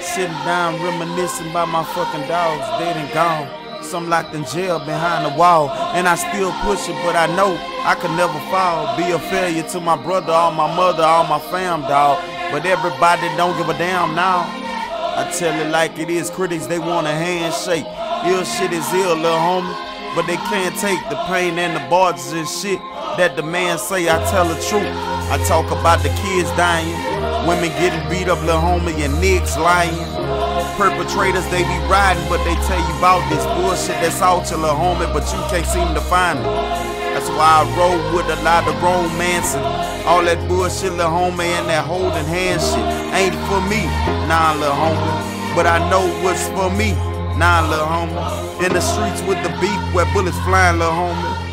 sitting down reminiscing about my fucking dogs dead and gone. Some locked in jail behind the wall, and I still push it, but I know I could never fall. Be a failure to my brother, all my mother, all my fam, dog. But everybody don't give a damn now. I tell it like it is, critics they want a handshake. Ill shit is ill, little homie, but they can't take the pain and the barges and shit that the man say. I tell the truth. I talk about the kids dying, women getting beat up, little homie, and niggas lying. Perpetrators, they be riding, but they tell you about this bullshit that's out to little homie, but you can't seem to find it. That's why I roll with a lot of romancing. All that bullshit, little homie, and that holding hand shit ain't for me, nah, little homie. But I know what's for me, nah, little homie. In the streets with the beef where bullets flying, little homie.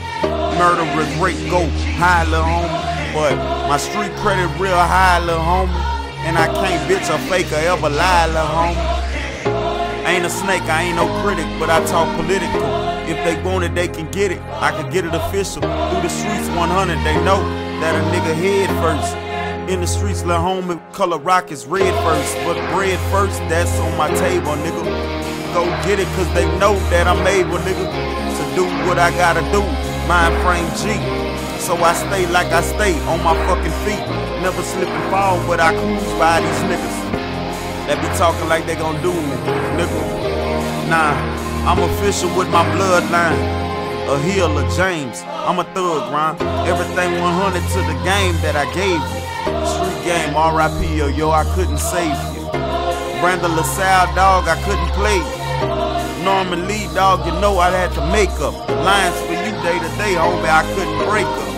Murderers, rape, go high, little homie. But my street credit real high, little homie. And I can't bitch a fake or ever lie, little homie. Ain't a snake, I ain't no critic, but I talk political. If they want it, they can get it. I can get it official. Through the streets 100, they know that a nigga head first. In the streets, little homie, color rock is red first. But bread first, that's on my table, nigga. Go get it, cause they know that I'm able, nigga, to do what I gotta do. Mind frame G. So I stay like I stay on my fucking feet. Never slip and fall, but I cruise by these niggas. That be talking like they gon' do me, nigga. Nah, I'm official with my bloodline. A healer, James. I'm a thug, Ron. Everything 100 to the game that I gave you. Street game, RIP, yo, yo, I couldn't save you. Brandon LaSalle, dog, I couldn't play. Norman Lee, dog, you know I had to make up. Lines for you day to day, homie, I couldn't break up.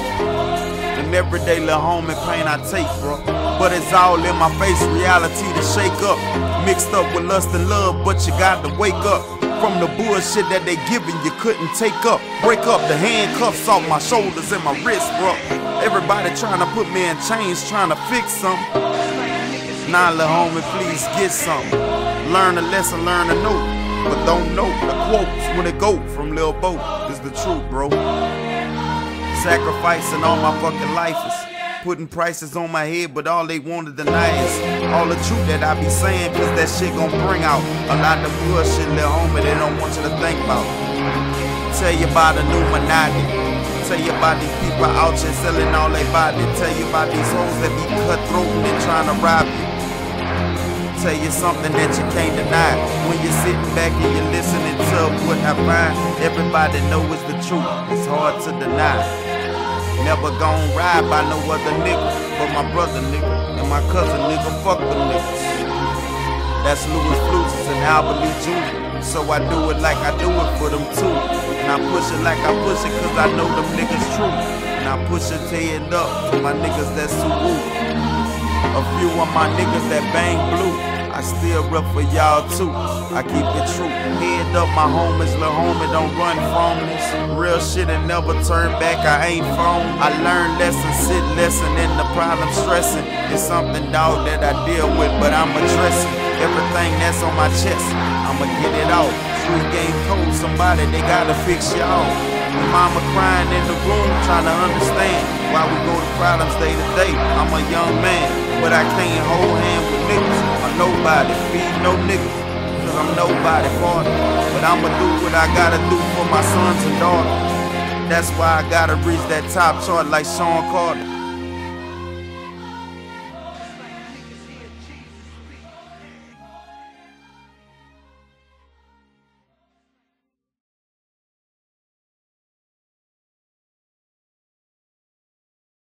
And everyday little homie pain I take, bro. But it's all in my face, reality to shake up. Mixed up with lust and love, but you got to wake up. From the bullshit that they giving you couldn't take up. Break up the handcuffs off my shoulders and my wrists, bro. Everybody trying to put me in chains, trying to fix something. Nah, little homie, please get something. Learn a lesson, learn a note. But don't know the quotes when it go from Lil Bo the truth, bro. Sacrificing all my fucking life is putting prices on my head, but all they want to deny is all the truth that I be saying, cause that shit gon' bring out a lot of bullshit, little homie, they don't want you to think about. Tell you about the new Illuminati. Tell you about these people out here selling all their body. Tell you about these hoes that be cutthroat and they trying to rob you. Tell you something that you can't deny. When you're sitting back and you're listening to what I find, everybody know it's the truth. It's hard to deny. Never gon' ride by no other nigga but my brother nigga and my cousin nigga. Fuck the niggas. That's Louis Flutes and Albert Lee Jr. So I do it like I do it for them too. And I push it like I push it cause I know them niggas true. And I push it to end up for my niggas that's Suwu. A few of my niggas that bang blue. Still rep for y'all too. I keep it true. Head up, my homies, little homie, don't run from this. Real shit and never turn back. I ain't phone. I learn lessons, sit lesson in the problem stressing. It's something, dog, that I deal with, but I'm addressing everything that's on my chest. I'ma get it out. Street game cold, somebody they gotta fix y'all. Mama crying in the room, trying to understand why we go to problems day to day. I'm a young man, but I can't hold hand with niggas nobody, feed no niggas. Cause I'm nobody. But I'ma do what I gotta do for my sons and daughters. That's why I gotta reach that top chart like Sean Carter.